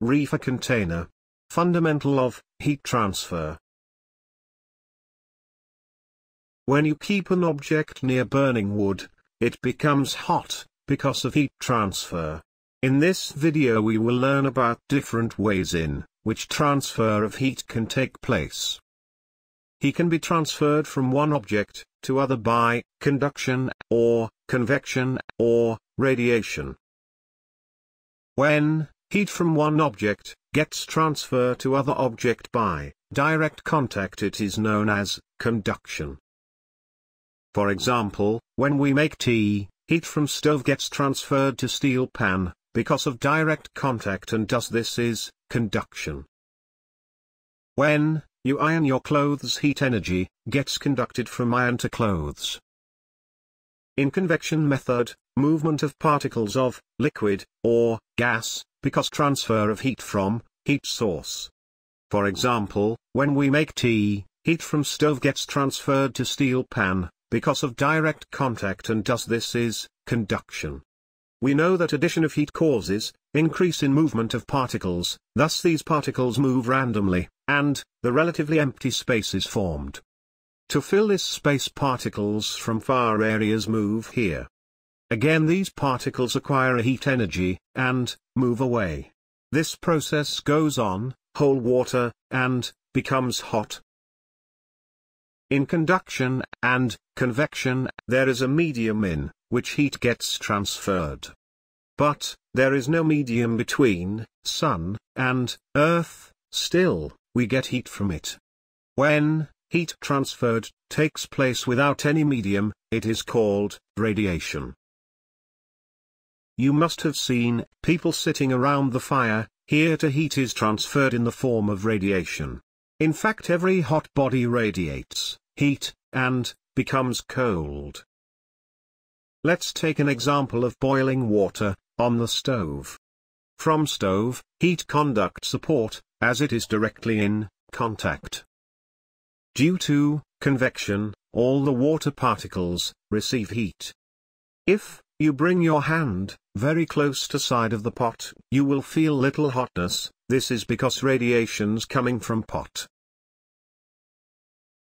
reefer container. Fundamental of heat transfer. When you keep an object near burning wood, it becomes hot, because of heat transfer. In this video we will learn about different ways in which transfer of heat can take place. He can be transferred from one object to other by conduction, or convection, or radiation. When heat from one object gets transfer to other object by direct contact it is known as conduction. For example, when we make tea, heat from stove gets transferred to steel pan, because of direct contact and thus this is conduction. When you iron your clothes heat energy gets conducted from iron to clothes. In convection method, movement of particles of liquid or gas because transfer of heat from heat source. For example, when we make tea, heat from stove gets transferred to steel pan because of direct contact and thus this is conduction. We know that addition of heat causes increase in movement of particles, thus these particles move randomly, and the relatively empty space is formed. To fill this space particles from far areas move here. Again these particles acquire a heat energy, and move away. This process goes on, whole water, and becomes hot. In conduction and convection, there is a medium in which heat gets transferred. But, there is no medium between, sun, and, earth, still, we get heat from it. When, heat transferred, takes place without any medium, it is called, radiation. You must have seen, people sitting around the fire, here to heat is transferred in the form of radiation. In fact every hot body radiates, heat, and, becomes cold. Let's take an example of boiling water, on the stove. From stove, heat conduct support, as it is directly in contact. Due to convection, all the water particles receive heat. If you bring your hand very close to side of the pot, you will feel little hotness, this is because radiations coming from pot